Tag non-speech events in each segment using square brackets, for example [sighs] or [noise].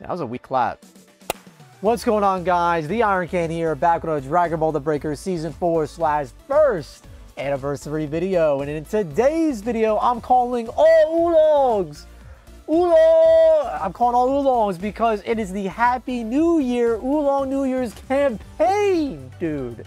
That was a weak clap. What's going on, guys? The Iron Cane here, back with a Dragon Ball The Breaker Season 4 slash first anniversary video. And in today's video, I'm calling all oolongs. Oolong! I'm calling all oolongs because it is the Happy New Year Oolong New Year's campaign, dude.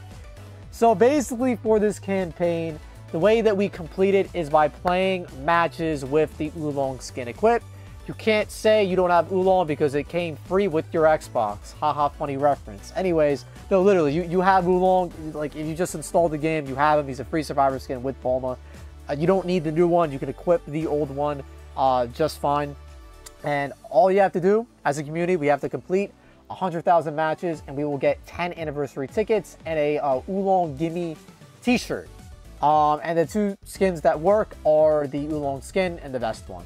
So basically for this campaign, the way that we complete it is by playing matches with the Oolong skin equipped. You can't say you don't have Oolong because it came free with your Xbox. Haha, funny reference. Anyways, no, literally, you, you have Oolong. Like, if you just installed the game, you have him. He's a free survivor skin with Bulma. Uh, you don't need the new one. You can equip the old one uh, just fine. And all you have to do, as a community, we have to complete 100,000 matches, and we will get 10 anniversary tickets and a uh, Oolong Gimme t-shirt. Um, and the two skins that work are the Oolong skin and the vest one.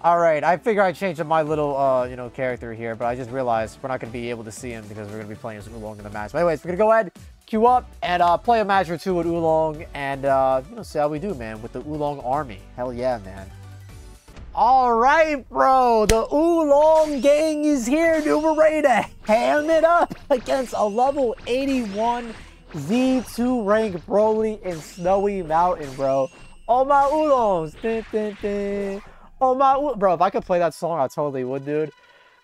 All right, I figure I changed up my little, uh, you know, character here, but I just realized we're not going to be able to see him because we're going to be playing as Oolong in the match. But anyways, we're going to go ahead, queue up, and uh, play a match or two with Oolong, and, uh, you know, see how we do, man, with the Oolong army. Hell yeah, man. All right, bro, the Oolong gang is here, dude. We're ready to ham it up against a level 81 Z2 rank Broly in Snowy Mountain, bro. All my Oolongs. Dun, dun, dun. Oh my, bro, if I could play that song, I totally would, dude.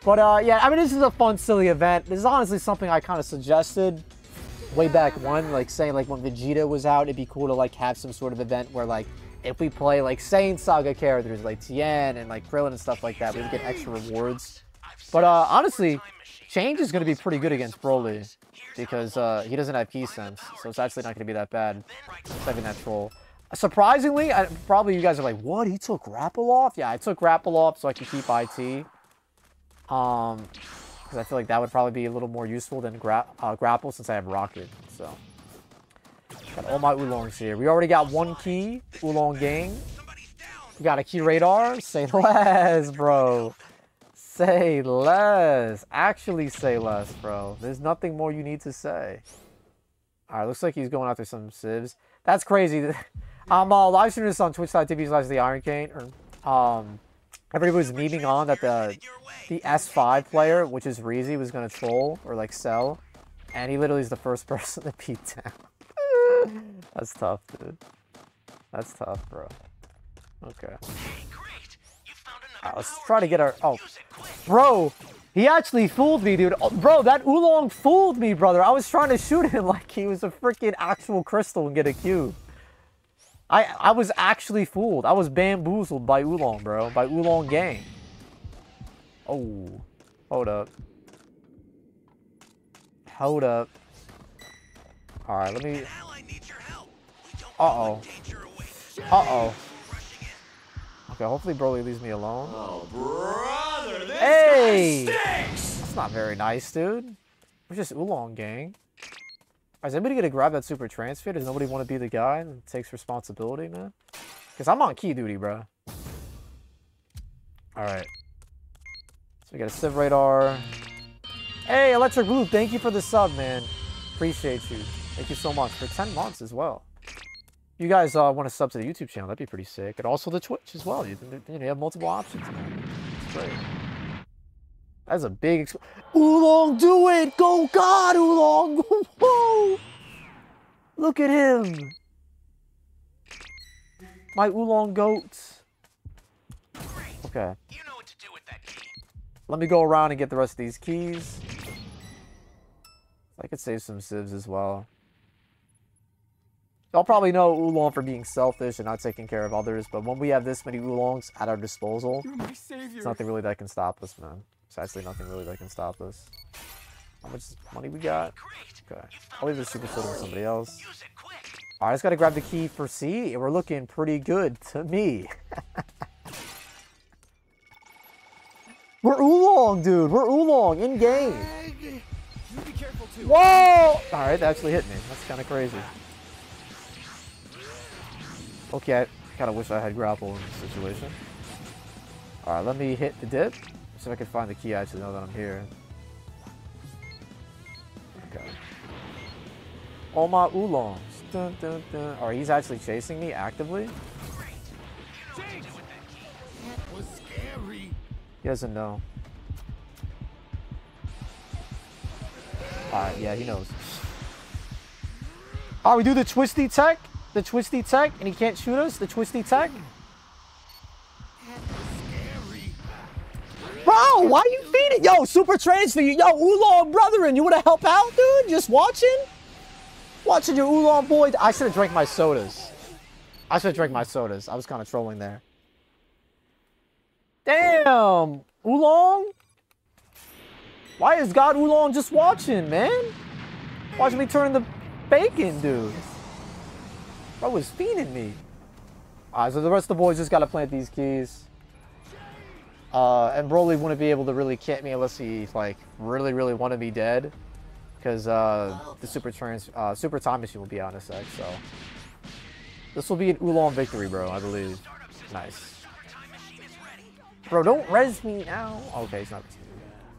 But uh, yeah, I mean, this is a fun, silly event. This is honestly something I kind of suggested way back when, like saying like when Vegeta was out, it'd be cool to like have some sort of event where like if we play like Saiyan Saga characters like Tien and like Krillin and stuff like that, we would get extra rewards. But uh, honestly, Change is going to be pretty good against Broly because uh, he doesn't have Ki sense, so it's actually not going to be that bad, saving that troll. Surprisingly, I, probably you guys are like, what? He took grapple off? Yeah, I took grapple off so I can keep IT. Um, because I feel like that would probably be a little more useful than gra uh, grapple since I have rocket. So, got all my oolongs here. We already got one key, oolong gang. We got a key radar. Say less, bro. Say less. Actually say less, bro. There's nothing more you need to say. Alright, looks like he's going after some civs. That's crazy. [laughs] I'm uh, live streaming this on twitch.tv slash the Iron Cane. Or, um, everybody was memeing on that the the S5 player, which is Reezy, was going to troll or like sell. And he literally is the first [laughs] person to beat down. That's tough, dude. That's tough, bro. Okay. Right, let's try to get our... Oh, bro, he actually fooled me, dude. Oh, bro, that Oolong fooled me, brother. I was trying to shoot him [laughs] like he was a freaking actual crystal and get a cube. I, I was actually fooled. I was bamboozled by Oolong, bro. By Oolong Gang. Oh. Hold up. Hold up. Alright, let me... Uh-oh. Uh-oh. Okay, hopefully Broly leaves me alone. Oh, brother, this hey! That's not very nice, dude. We're just Oolong Gang. Is anybody gonna grab that super transphere? Does nobody want to be the guy that takes responsibility, man? Because I'm on key duty, bro. Alright. So we got a Civ Radar. Hey, Electric Blue, thank you for the sub, man. Appreciate you. Thank you so much for 10 months as well. You guys uh, want to sub to the YouTube channel, that'd be pretty sick. And also the Twitch as well. You, you have multiple options, man. Great. That's a big... Oolong, do it! Go God, Oolong! [laughs] Whoa! Look at him! My Oolong goats. Okay. You know what to do with that key. Let me go around and get the rest of these keys. I could save some civs as well. Y'all probably know Oolong for being selfish and not taking care of others, but when we have this many Oolongs at our disposal, there's nothing really that can stop us, man. There's actually nothing really that can stop us. How much money we got? Okay. I'll leave the super soda with somebody else. I just gotta grab the key for C, and we're looking pretty good to me. [laughs] we're Oolong, dude. We're Oolong in game. Whoa! Alright, that actually hit me. That's kind of crazy. Okay, I kind of wish I had grapple in this situation. Alright, let me hit the dip. So if I can find the key, I actually know that I'm here. Okay. All my oolongs. Dun, dun, dun. Or he's actually chasing me actively? He doesn't know. Alright, yeah, he knows. Oh, we do the twisty tech? The twisty tech? And he can't shoot us? The twisty tech? Bro, why are you feeding? Yo, super transphere. Yo, Oolong brethren, you want to help out, dude? Just watching? Watching your Oolong boy. I should have drank my sodas. I should have drank my sodas. I was kind of trolling there. Damn, Oolong? Why is God Oolong just watching, man? Watching me turn the bacon, dude. Bro was feeding me. Alright, so the rest of the boys just gotta plant these keys. Uh, and Broly wouldn't be able to really get me unless he, like, really, really wanted me dead. Because, uh, the super trans, uh, super time machine will be in a sec, so. This will be an Oolong victory, bro, I believe. Nice. Bro, don't res me now. Okay, it's not.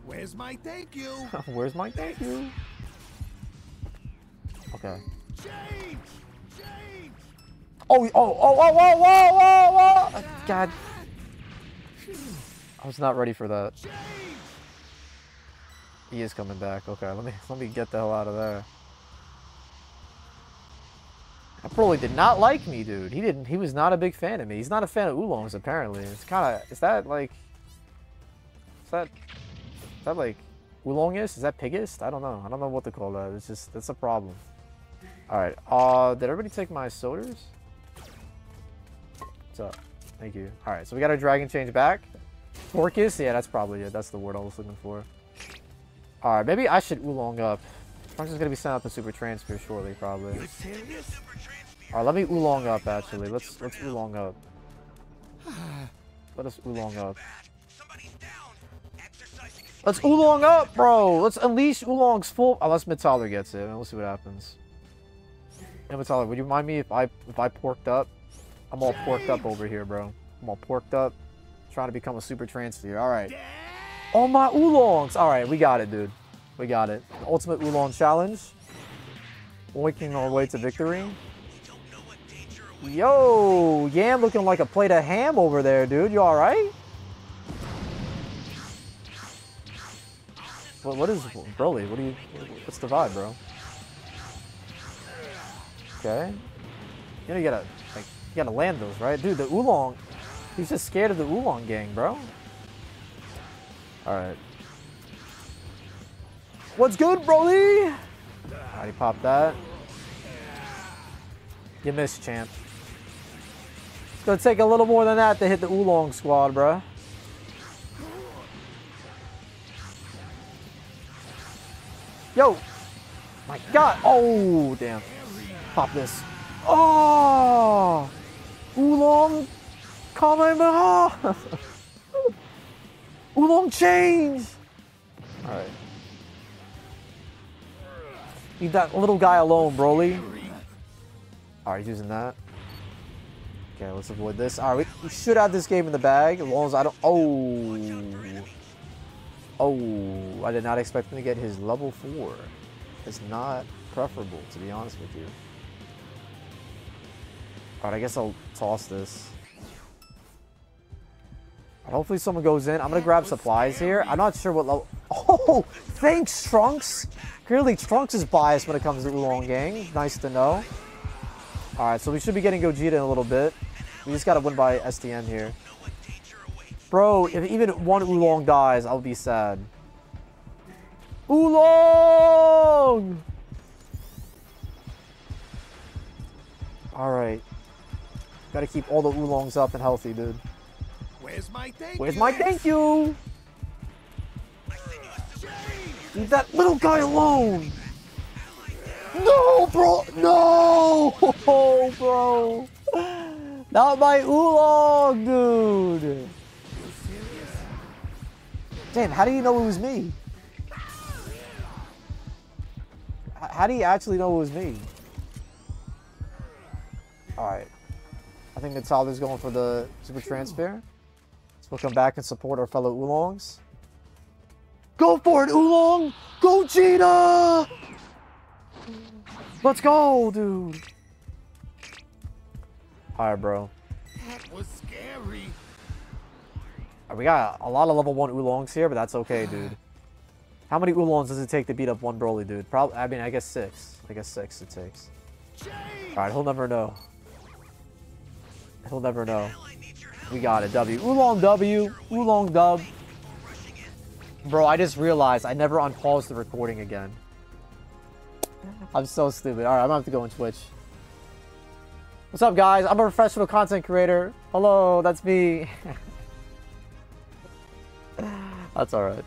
Where's my thank you? Where's my thank you? Okay. Change! Change! Oh, oh, oh, oh, whoa, whoa, whoa, whoa! God. I was not ready for that. He is coming back. Okay, let me let me get the hell out of there. That probably did not like me, dude. He didn't. He was not a big fan of me. He's not a fan of oolongs, apparently. It's kind of. Is that like? Is that? Is that like oolongist? Is that piggist? I don't know. I don't know what to call that. It's just that's a problem. All right. Uh, did everybody take my sodas? What's up? Thank you. All right. So we got our dragon change back. Orcus? Yeah, that's probably it. That's the word I was looking for. All right. Maybe I should oolong up. I'm just gonna be sent out the super transphere shortly, probably. You serious? All right, let me oolong up. Actually, let's let's oolong up. Let us oolong up. Let's oolong up, bro. Let's unleash oolong's full. Unless Metaller gets it, and we'll see what happens. Hey, Metaller, would you mind me if I if I porked up? I'm all porked up over here, bro. I'm all porked up, trying to become a super transphere. All right. All my oolongs. All right, we got it, dude. We got it. The ultimate oolong challenge. Working our way to victory. Yo, Yam looking like a plate of ham over there, dude. You all right? What, what is Broly? What do you? What's the vibe, bro? Okay. You know you gotta like you gotta land those, right, dude? The oolong. He's just scared of the oolong gang, bro. All right. What's good, Broly? Alright, he popped that. You missed, champ. It's gonna take a little more than that to hit the Oolong squad, bro. Yo! My god! Oh, damn. Pop this. Oh! Oolong Kamehameha! Oolong change! Alright. Leave that little guy alone, Broly. Alright, using that. Okay, let's avoid this. Alright, we, we should have this game in the bag as long as I don't... Oh. Oh, I did not expect him to get his level 4. It's not preferable, to be honest with you. Alright, I guess I'll toss this. Hopefully someone goes in. I'm going to grab supplies here. I'm not sure what level... Oh, thanks, Trunks. Clearly, Trunks is biased when it comes to Oolong Gang. Nice to know. Alright, so we should be getting Gogeta in a little bit. We just got to win by STM here. Bro, if even one Oolong dies, I'll be sad. Oolong! Alright. Gotta keep all the Oolongs up and healthy, dude. Where's my thank Where's you? my thank you? Leave that little guy alone! No, bro! No! Oh, [laughs] bro! Not my oolong, dude! Damn, how do you know it was me? How do you actually know it was me? Alright. I think Natalia's going for the super transphere. So we'll come back and support our fellow oolongs. Go for it, Oolong! Gogeta! Let's go, dude. Alright, bro. That was scary. We got a lot of level 1 Oolongs here, but that's okay, dude. How many oolongs does it take to beat up one Broly, dude? Probably. I mean, I guess six. I guess six it takes. All right, he'll never know. He'll never know. We got a W. Oolong W. Oolong dub. Bro, I just realized I never unpaused the recording again. I'm so stupid. All right, I'm gonna have to go on Twitch. What's up, guys? I'm a professional content creator. Hello, that's me. [laughs] that's all right.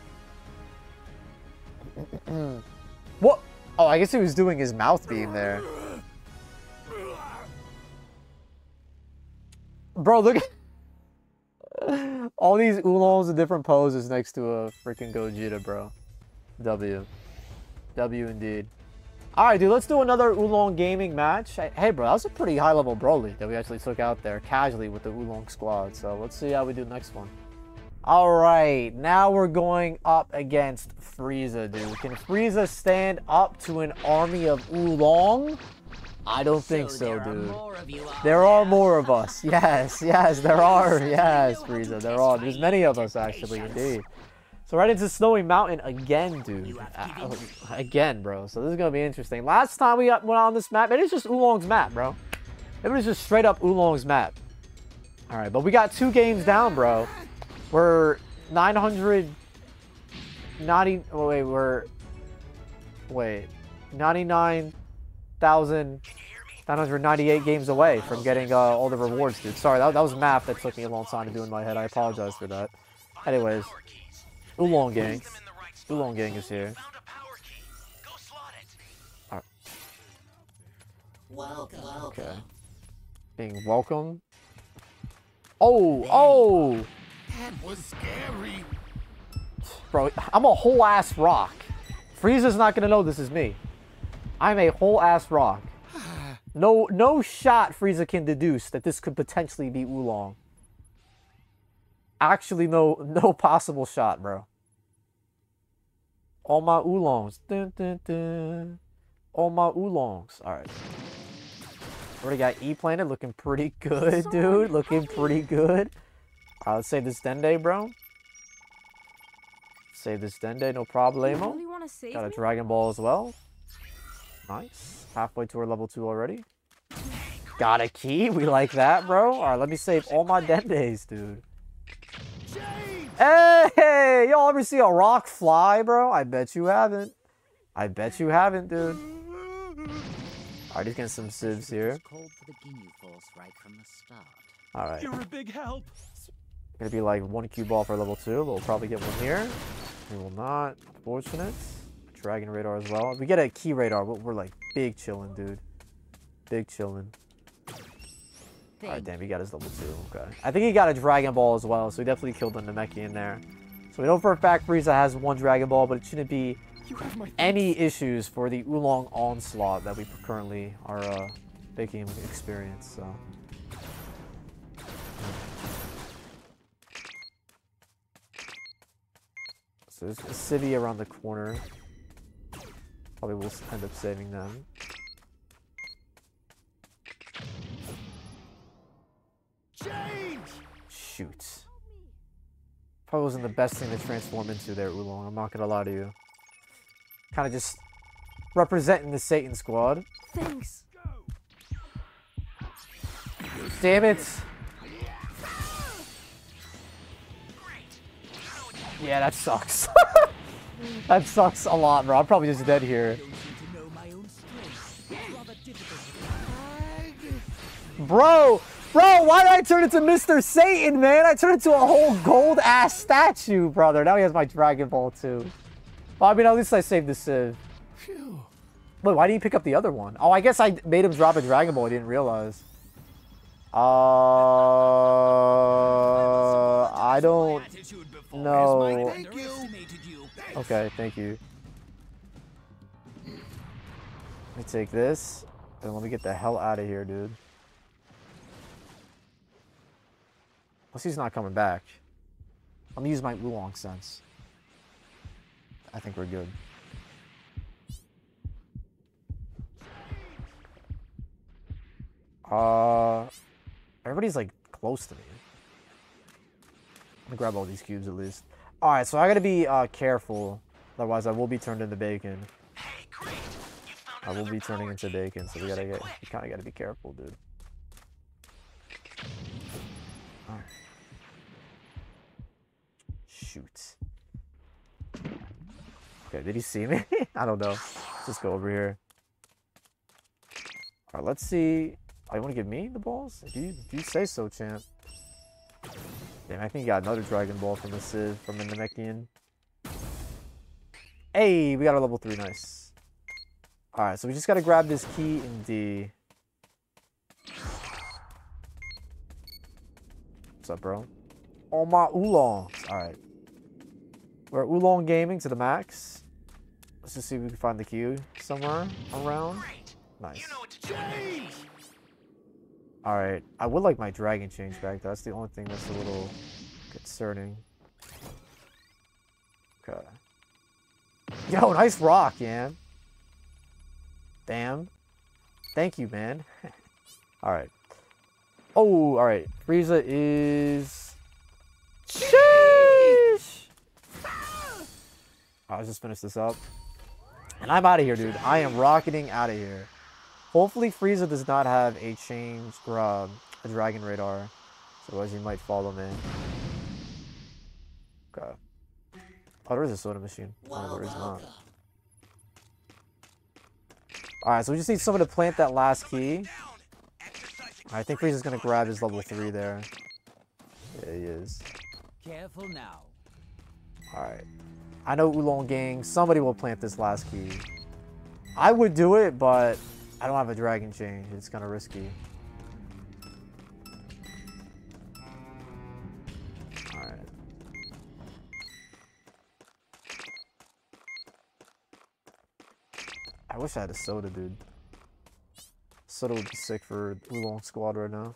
[clears throat] what? Oh, I guess he was doing his mouth beam there. Bro, look at all these oolongs in different poses next to a freaking Gogeta, bro. W. W indeed. Alright, dude, let's do another Oolong gaming match. Hey, bro, that was a pretty high-level Broly that we actually took out there casually with the Oolong squad. So let's see how we do next one. Alright, now we're going up against Frieza, dude. Can Frieza stand up to an army of Oolong? I don't think so, are dude. more of you out There are more of us. [laughs] Yes, yes, there are. Yes, Frieza, there are. There's many of us, actually, indeed. So right into Snowy Mountain again, dude. Uh, [laughs] again, bro. So this is going to be interesting. Last time we got, went on this map, it is just Oolong's map, bro. It was just straight up Oolong's map. All right, but we got two games down, bro. We're 900... 90... Oh, wait, we're... Wait. 99,000... 998 games away from getting uh, all the rewards, dude. Sorry, that, that was math that took me a long time to do in my head. I apologize for that. Anyways, Oolong Gang. Oolong Gang is here. Welcome. Okay. Being welcome. Oh, oh! That was scary. Bro, I'm a whole ass rock. Frieza's not gonna know this is me. I'm a whole ass rock. No, no shot Frieza can deduce that this could potentially be Oolong. Actually, no, no possible shot, bro. All my Oolongs. Dun, dun, dun. All my Oolongs. All right. Already got E planted, looking pretty good, dude. Looking pretty good. All right, let's save this Dende, bro. Save this Dende, no problemo. really want to save Got a? Dragon Ball as well. Nice. Halfway to our level 2 already. Got a key. We like that, bro. All right, let me save all my Dendes, dude. Change! Hey, y'all ever see a rock fly, bro? I bet you haven't. I bet you haven't, dude. All right, he's getting some civs here. Called for the Ginyu Force right from the start. All right. You're a big help. Gonna be like one cue ball for level 2, but we'll probably get one here. We will not. Fortunate. Dragon radar as well. We get a key radar, we're, we're like big chilling, dude. Big chilling. Alright, damn, he got his level 2. Okay. I think he got a Dragon Ball as well, so he definitely killed the Namekian in there. So we know for a fact Frieza has one Dragon Ball, but it shouldn't be You have my any issues for the Oolong Onslaught that we currently are uh, making him experience, so... So there's a city around the corner. Probably will end up saving them. change. Shoot. Probably wasn't the best thing to transform into there, Oolong. I'm not gonna lie to you. Kind of just representing the Satan Squad. Thanks. Damn it! Yeah, that sucks. [laughs] that sucks a lot, bro. I'm probably just dead here. Bro, bro, why did I turn into Mr. Satan, man? I turned into a whole gold ass statue, brother. Now he has my Dragon Ball too. Well, I mean, at least I saved the Civ. Phew. Wait, why didn't you pick up the other one? Oh, I guess I made him drop a Dragon Ball. I didn't realize. Uh, I don't. know. Okay, thank you. Let me take this, and let me get the hell out of here, dude. Unless he's not coming back. I'm gonna use my Oolong sense. I think we're good. Uh, everybody's like close to me. I'm gonna grab all these cubes at least. All right, so I gotta be uh, careful Otherwise, I will be turned into bacon. I will be turning into bacon, so we gotta get, we kind of gotta be careful, dude. Shoot. Okay, did he see me? [laughs] I don't know. Let's just go over here. Alright, let's see. Oh, you want to give me the balls? If you, if you say so, champ. Damn, I think he got another Dragon Ball from the Civ, from the Namekian. Hey, we got a level 3, nice. Alright, so we just gotta grab this key in D. What's up, bro? Oh my oolongs. Alright. We're Oolong Gaming to the max. Let's just see if we can find the key somewhere around. Nice. Alright. I would like my dragon change back. That's the only thing that's a little concerning. Okay. Yo, [laughs] nice rock, man. Damn. Thank you, man. [laughs] alright. Oh, alright. Frieza is... Sheesh! I'll just finish this up. And I'm out of here, dude. I am rocketing out of here. Hopefully Frieza does not have a change or uh, a dragon radar. Otherwise he might follow me. Okay. Oh, there is a soda machine. Oh, Well, there is not. Alright, so we just need someone to plant that last key. I think Frieza's gonna grab his level 3 there. Yeah, he is. Careful now. Alright. I know Oolong Gang, somebody will plant this last key. I would do it, but I don't have a dragon change. It's kind of risky. Alright. I wish I had a soda, dude. Soda would be sick for Oolong Squad right now.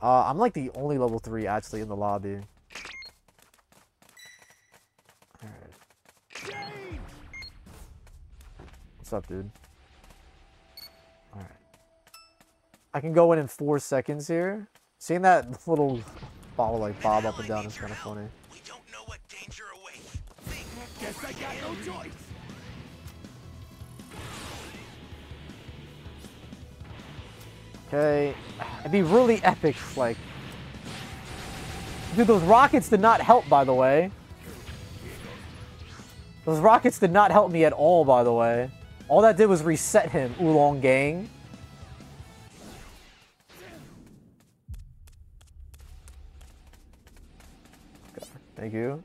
Uh, I'm like the only level 3 actually in the lobby. What's up, dude? Alright. I can go in in four seconds here. Seeing that [laughs] little ball like bob up and down is kind of funny. We don't know what danger awaits. Guess I got no choice. Okay. It'd be really epic, like... Dude, those rockets did not help, by the way. Those rockets did not help me at all, by the way. All that did was reset him, Oolong Gang. Thank you.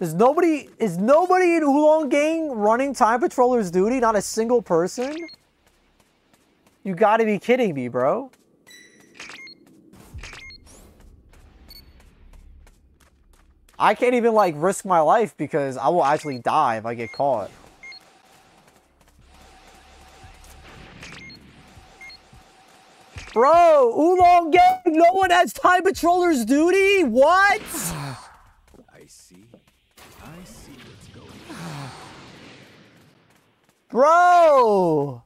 Is nobody is nobody in Oolong Gang running Time Patroller's duty? Not a single person? You gotta be kidding me, bro. I can't even like risk my life because I will actually die if I get caught. Bro, Oolong Gang, no one has Time Patroller's duty? What? [sighs] I see. I see what's going on. [sighs] Bro!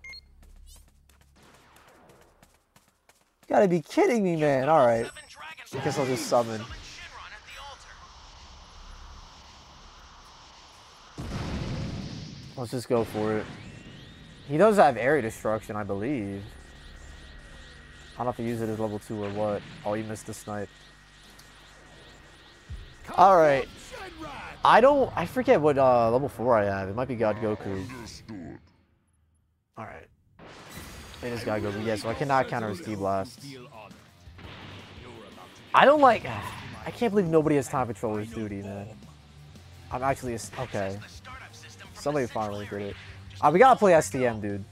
You gotta be kidding me, man. Alright. I guess I'll just summon. Let's just go for it. He does have area destruction, I believe. I don't know if he used it as level 2 or what. Oh, he missed the snipe. Alright. I don't... I forget what uh, level 4 I have. It might be God Goku. Alright. It is God Goku. Yeah, so I cannot counter his D-Blast. I don't like... I can't believe nobody has Time Patroller's duty, man. I'm actually... A, okay. Somebody finally did it. Uh, we gotta play STM, dude.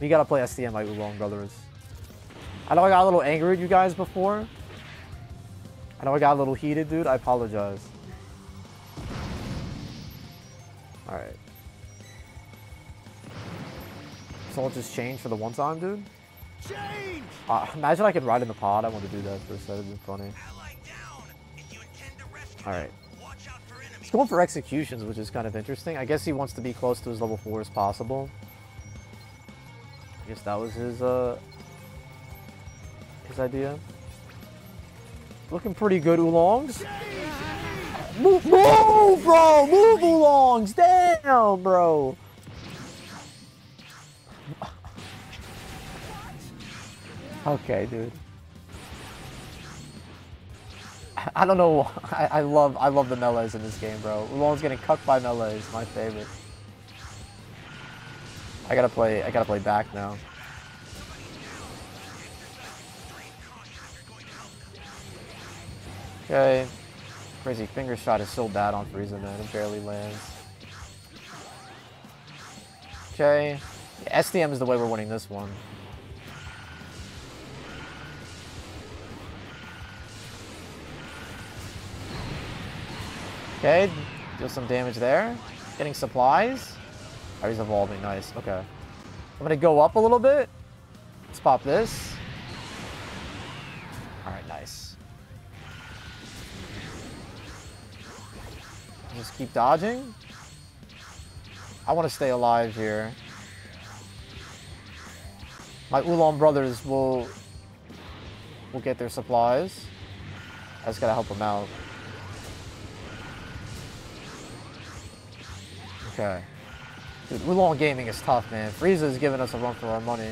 We gotta play STM like Oolong Brothers. I know I got a little angry at you guys before. I know I got a little heated, dude. I apologize. Alright. So I'll just change for the one time, dude? Change! Uh, imagine I could ride in the pod. I want to do that for a second. It'd be funny. Ally down. If you intend to rescue Alright. watch out for enemies. He's going for executions, which is kind of interesting. I guess he wants to be close to his level 4 as possible. I guess that was his, uh... His idea. Looking pretty good, Oolongs. Move, move, bro! Move, Oolongs! Damn, bro! Okay, dude. I don't know. I, I love I love the melees in this game, bro. Oolong's getting cucked by melees. My favorite. I gotta play. I gotta play back now. Okay. Crazy finger shot is so bad on Frieza, man. It barely lands. Okay. Yeah, STM is the way we're winning this one. Okay, deal some damage there. Getting supplies. Oh, he's evolving. Nice. Okay. I'm to go up a little bit. Let's pop this. Alright, nice. Just keep dodging. I want to stay alive here. My Oolong brothers will will get their supplies. I just gotta help them out. Okay. Dude, Oolong Gaming is tough, man. Frieza is giving us a run for our money.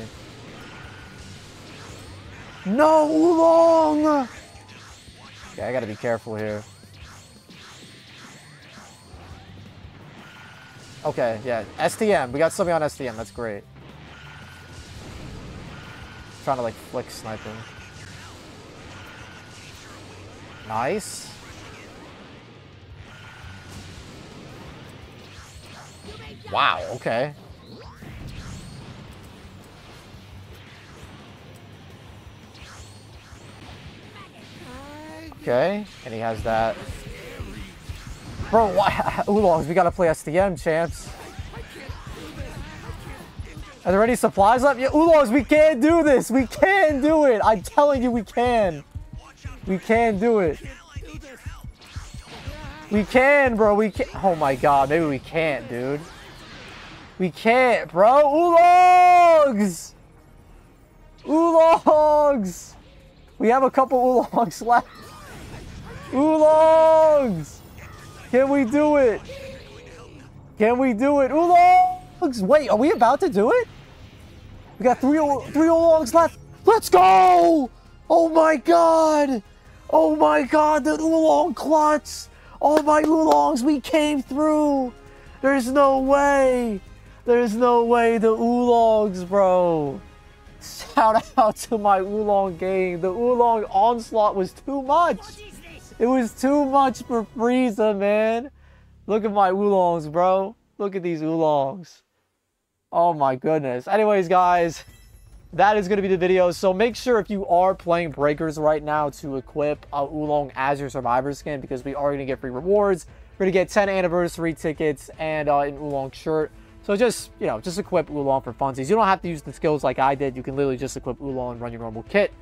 No, Oolong! Okay, I gotta be careful here. Okay, yeah. STM. We got somebody on STM. That's great. Trying to, like, flick snipe him. Nice. Wow, okay. Okay, and he has that. Bro, why? [laughs] We gotta play STM, champs. Are there any supplies left? Yeah, Oolongs, we can't do this! We can do it! I'm telling you, we can! We can do it. We can, bro. We can. Oh my god, maybe we can't, dude. We can't, bro. Oolongs! Oolongs! We have a couple oolongs [laughs] left. Oolongs! Can we do it? Can we do it? Oolongs! Wait, are we about to do it? We got three, three oolongs left. Let's go! Oh my god! Oh my god, the oolong clutch! Oh my oolongs, we came through! There's no way! There's no way the oolongs, bro! Shout out to my oolong game. The oolong onslaught was too much! It was too much for Frieza, man! Look at my oolongs, bro. Look at these oolongs. Oh my goodness. Anyways, guys, that is going to be the video. So make sure if you are playing Breakers right now to equip uh, Oolong as your Survivor skin because we are going to get free rewards. We're going to get 10 anniversary tickets and uh, an Oolong shirt. So just, you know, just equip Oolong for funsies. You don't have to use the skills like I did. You can literally just equip Oolong and run your normal kit.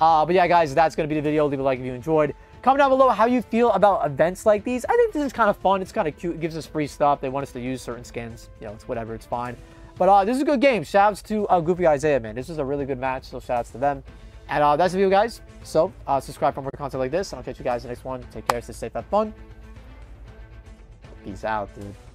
Uh, but yeah, guys, that's going to be the video. Leave a like if you enjoyed. Comment down below how you feel about events like these. I think this is kind of fun. It's kind of cute. It gives us free stuff. They want us to use certain skins. You know, it's whatever. It's fine. But uh, this is a good game. Shouts to uh, Goofy Isaiah, man. This is a really good match, so shoutouts to them. And uh, that's the video, guys. So uh, subscribe for more content like this, and I'll catch you guys in the next one. Take care, stay safe, have fun. Peace out, dude.